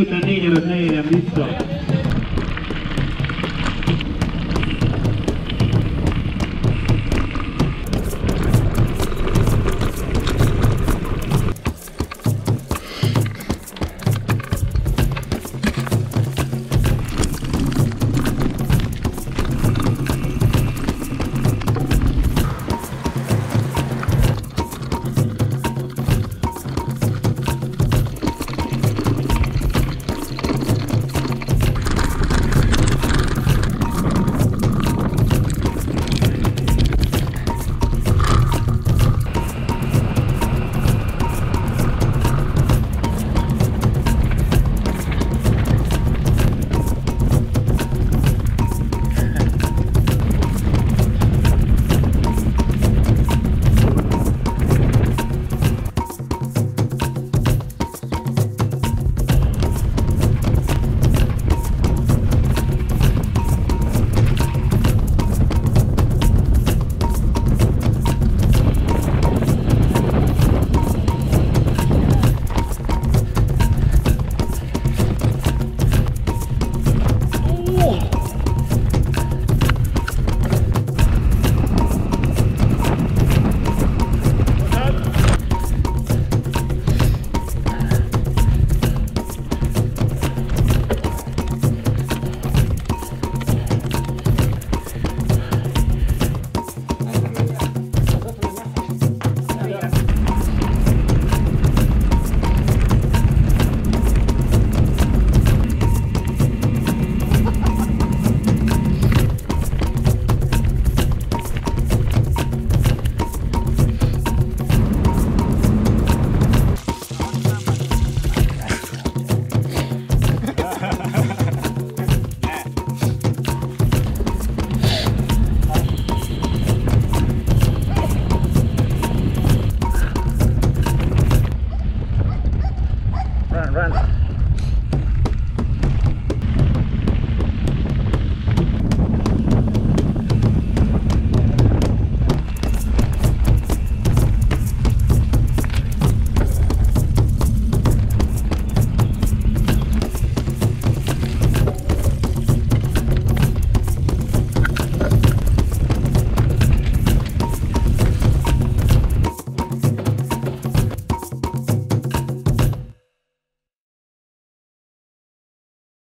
Után négy előtt ne vissza.